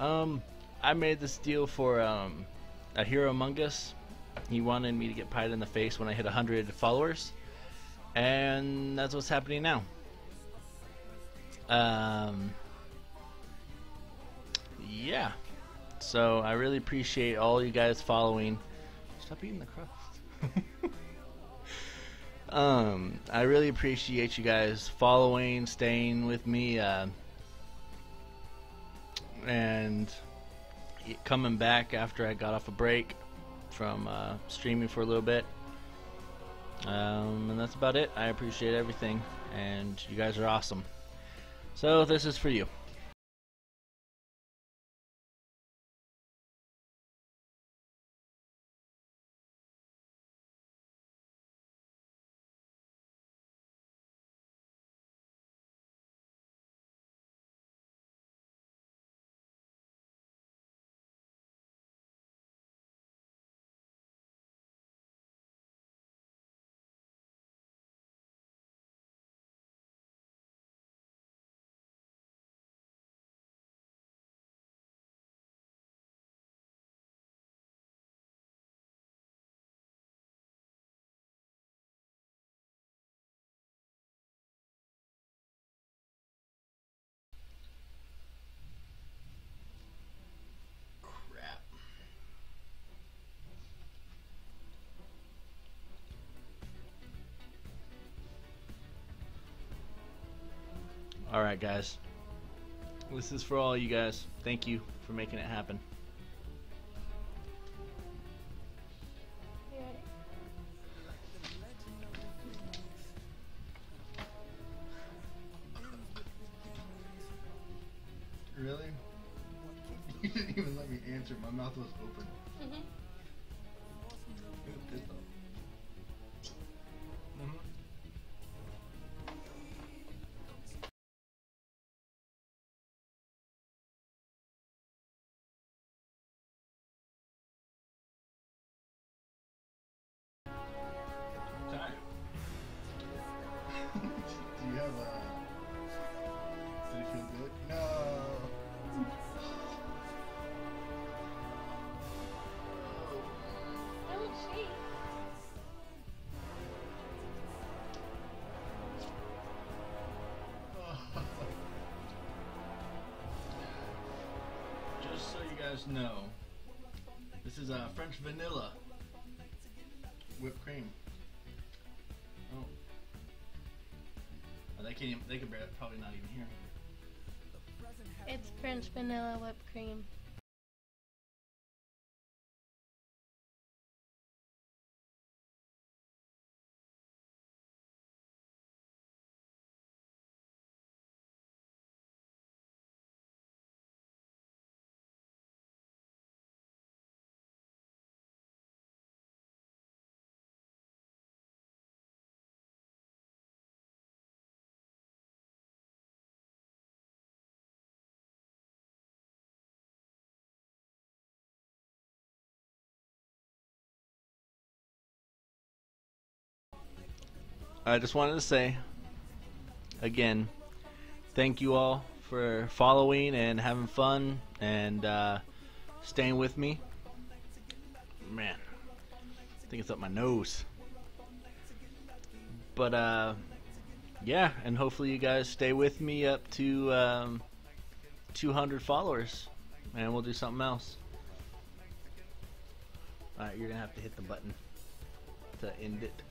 Um, I made this deal for um, a hero among us. He wanted me to get pied in the face when I hit 100 followers, and that's what's happening now. Um, yeah. So I really appreciate all you guys following. Stop eating the crust. um, I really appreciate you guys following, staying with me, uh, and coming back after I got off a break from uh, streaming for a little bit. Um, and that's about it. I appreciate everything, and you guys are awesome. So this is for you. All right, guys. This is for all you guys. Thank you for making it happen. Really? You didn't even let me answer. My mouth was open. Mhm. Look have a? Did it feel good? No. Just so you guys know, this is uh, French vanilla. Whipped cream. Can't. They barely- probably not even hear me. It's French vanilla whipped cream. I just wanted to say again, thank you all for following and having fun and uh, staying with me. Man, I think it's up my nose. But uh, yeah, and hopefully you guys stay with me up to um, 200 followers, and we'll do something else. All right, you're gonna have to hit the button to end it.